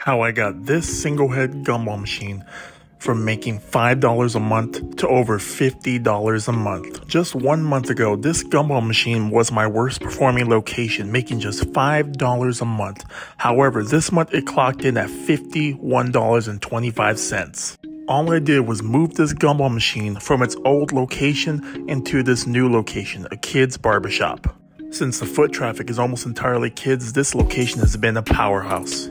how I got this single head gumball machine from making $5 a month to over $50 a month. Just one month ago, this gumball machine was my worst performing location, making just $5 a month. However, this month it clocked in at $51.25. All I did was move this gumball machine from its old location into this new location, a kid's barbershop. Since the foot traffic is almost entirely kids, this location has been a powerhouse.